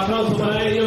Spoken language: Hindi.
अपना सुनाए